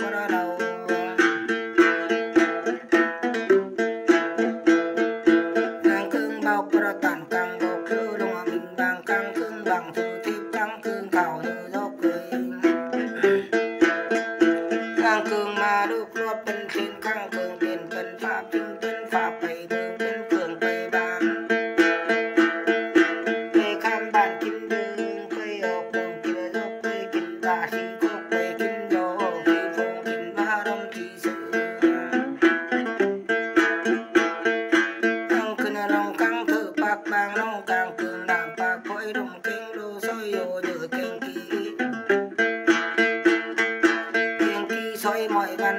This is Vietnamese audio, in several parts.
Corona.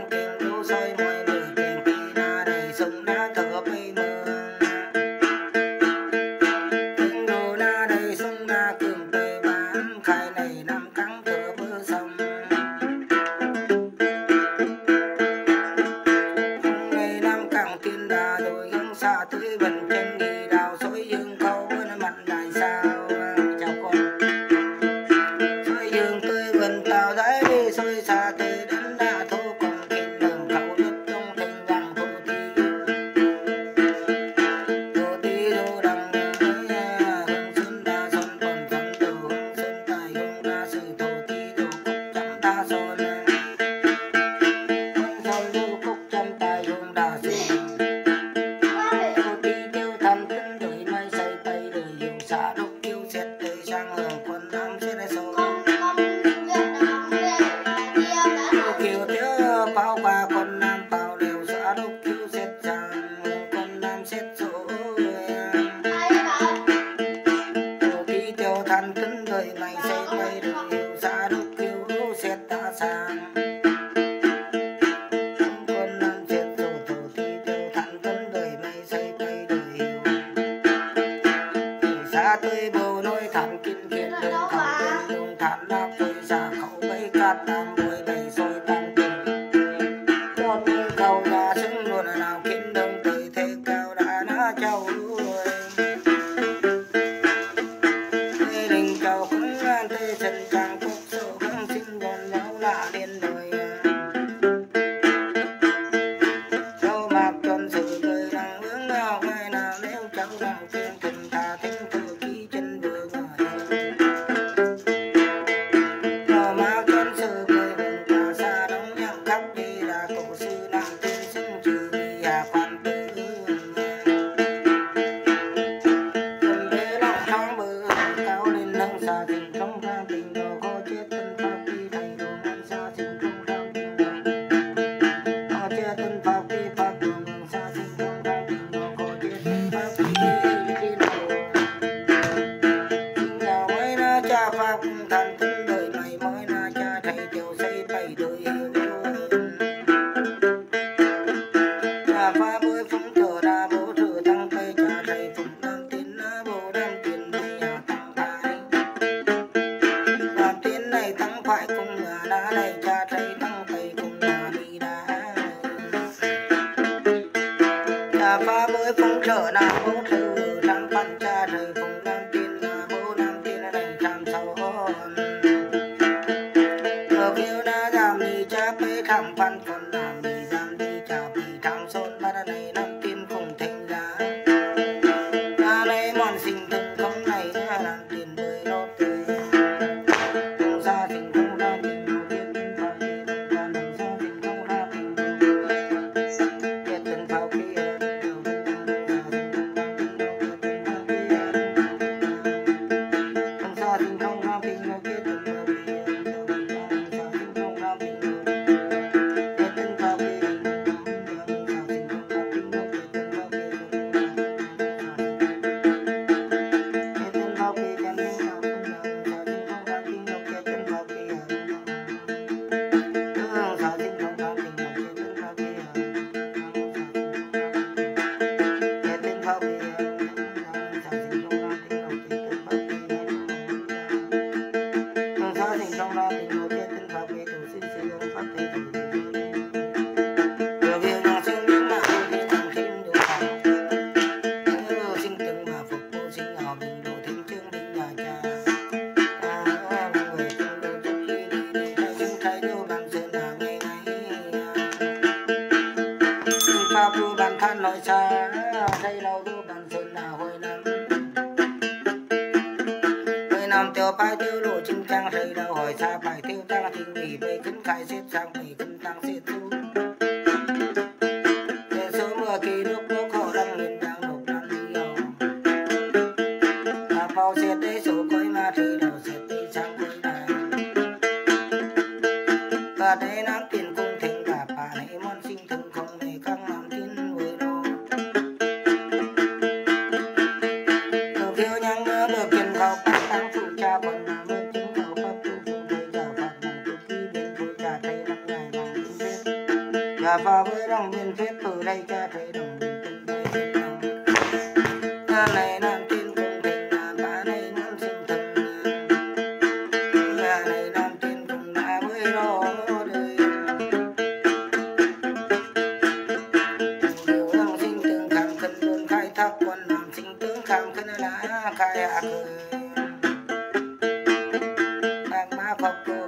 kinh đâu sai ngoài đời chúng ta dùng đà xin girl, I don't care. thank you đây kính khai xếp sang thì kinh tăng xếp khứ vàng má phong cơ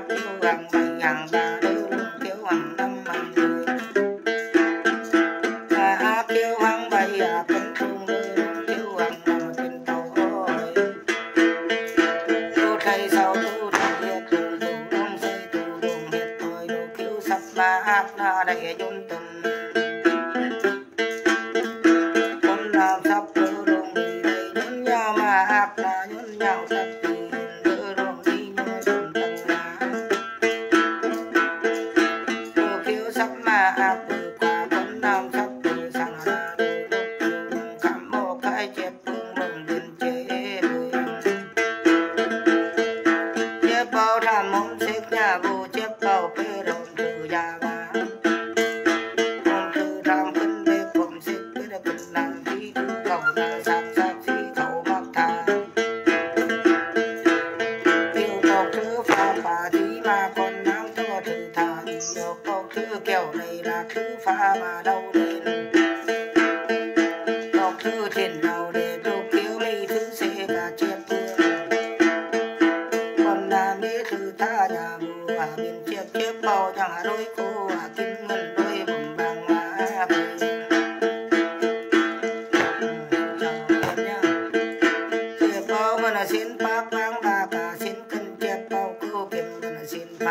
ta rằng mình rằng ta mong chích nhà bù chép tàu pê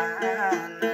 na na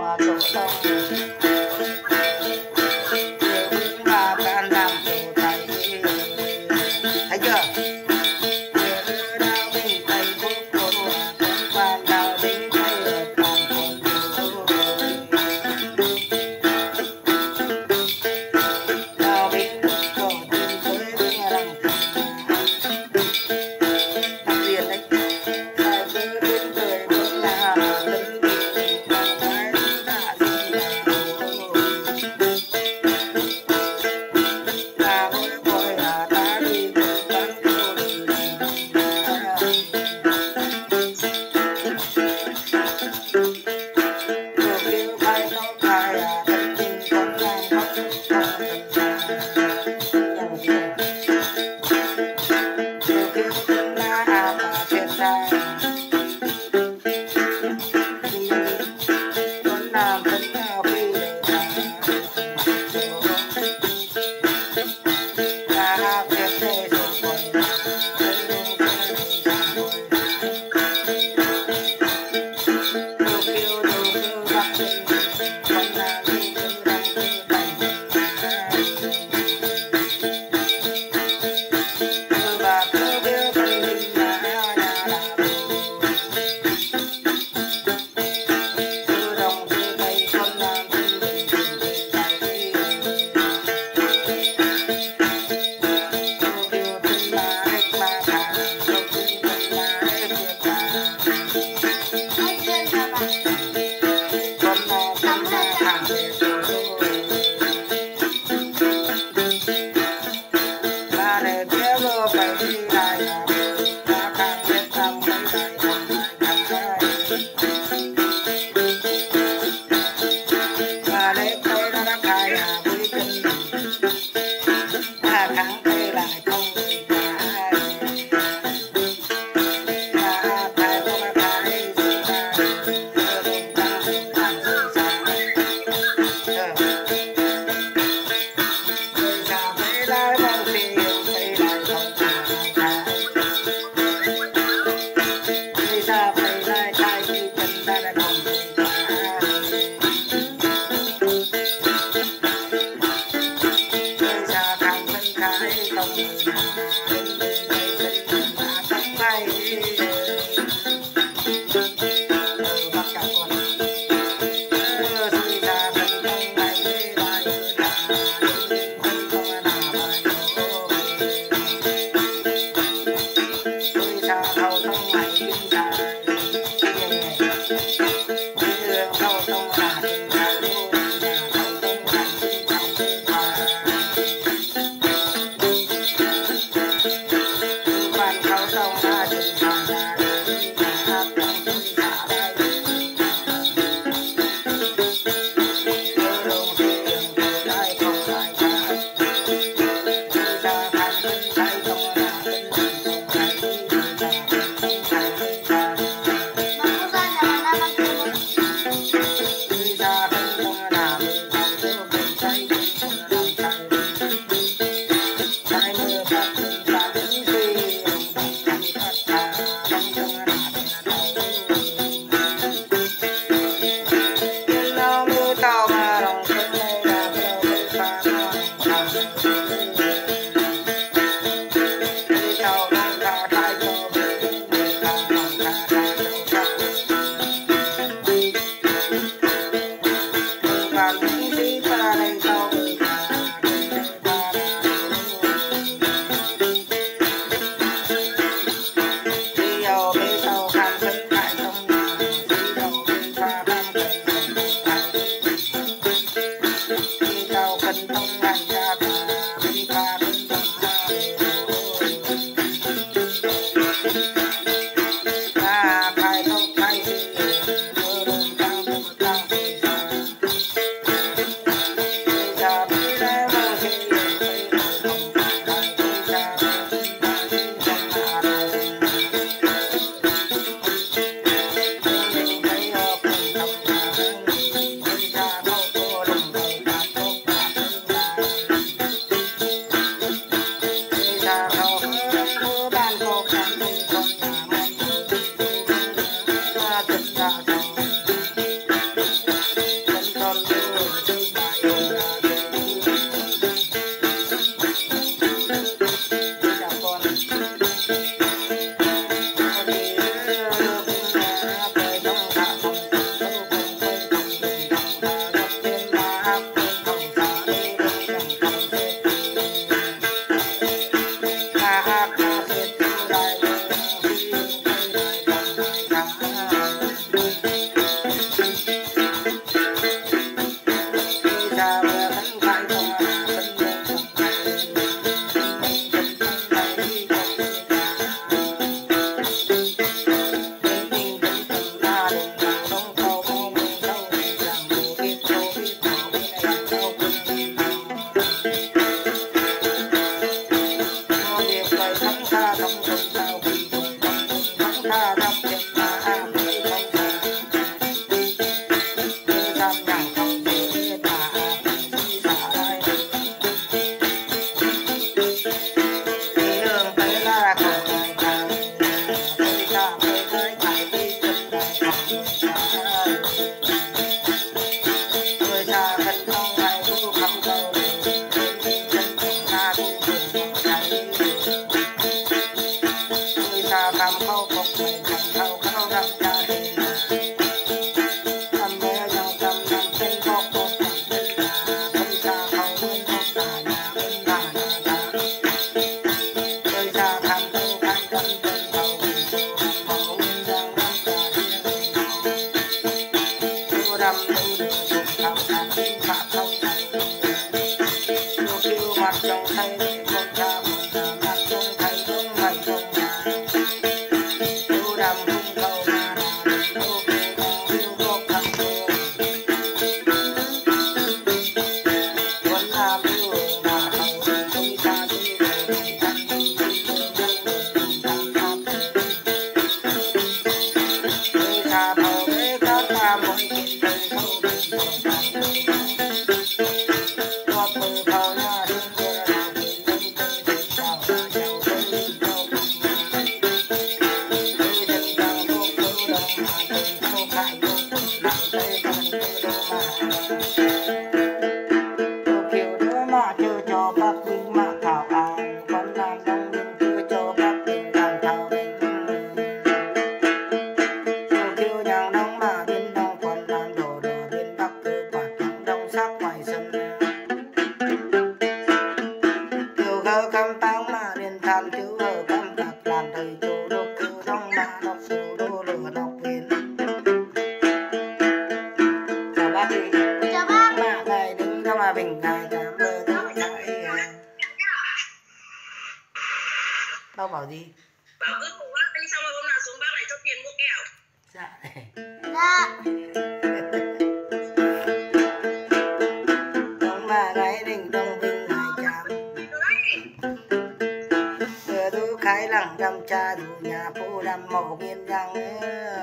啊，走不走？fire.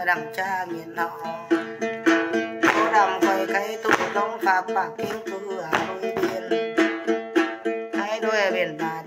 đầm cha miền nọ. Có đầm quay cái tủ đông phạt và kiếm cửa đôi biên hai đôi biển bàn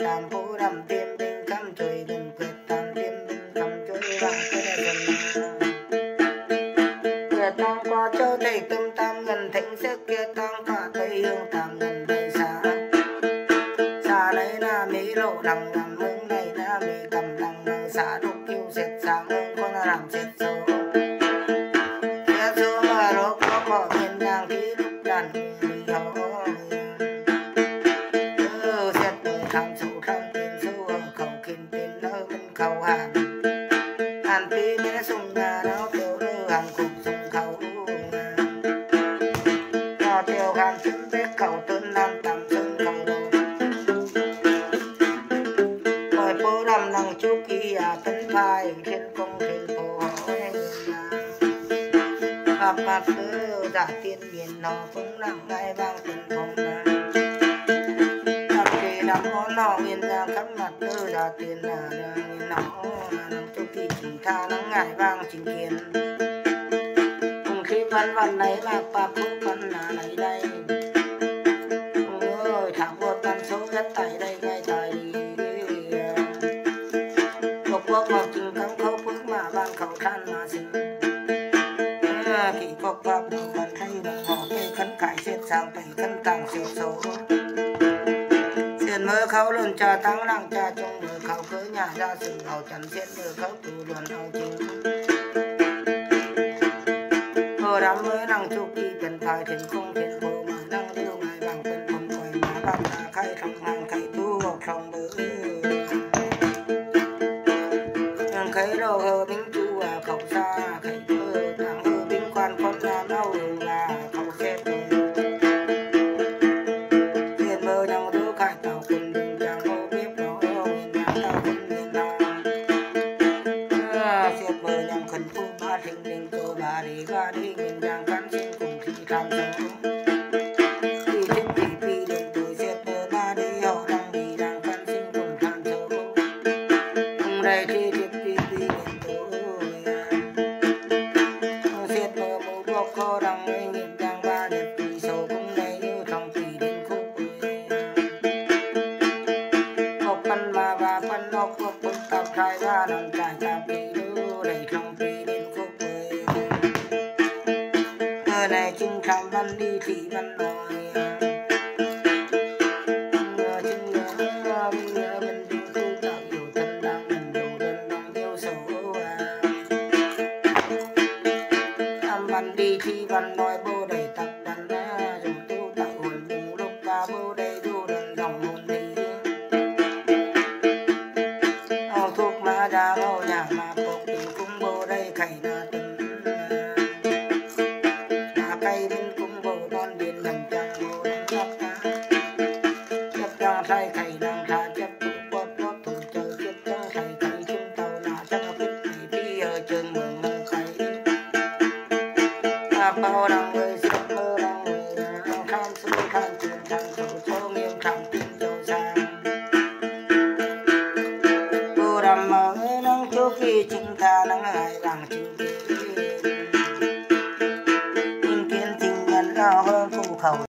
nong phương lặng lại vang từng phong ca đặc kỳ nằm hố nọ nguyên ra khắp mặt tư đà tiền là nguyên nằm hố nằm trong kỳ chỉ tha nắng ngại vang chính kiến. Cùng khi văn văn này mà bạc không văn là này đây. phật pháp đồng hành hay đồng họ kê khấn cải xuyên sang bảy khấn tàng siêu sâu xuyên mơ khâu luôn cha tăng lặng cha trong mơ khâu cỡ nhà ra sự hầu chẳng xuyên mơ khâu từ luồn hầu chính hồ đám mới năng chu kỳ cần phải thành không thiện bộ mà năng lưu ngài bằng quân phẩm quầy má bằng ta khai thẳng ngài Gonzo.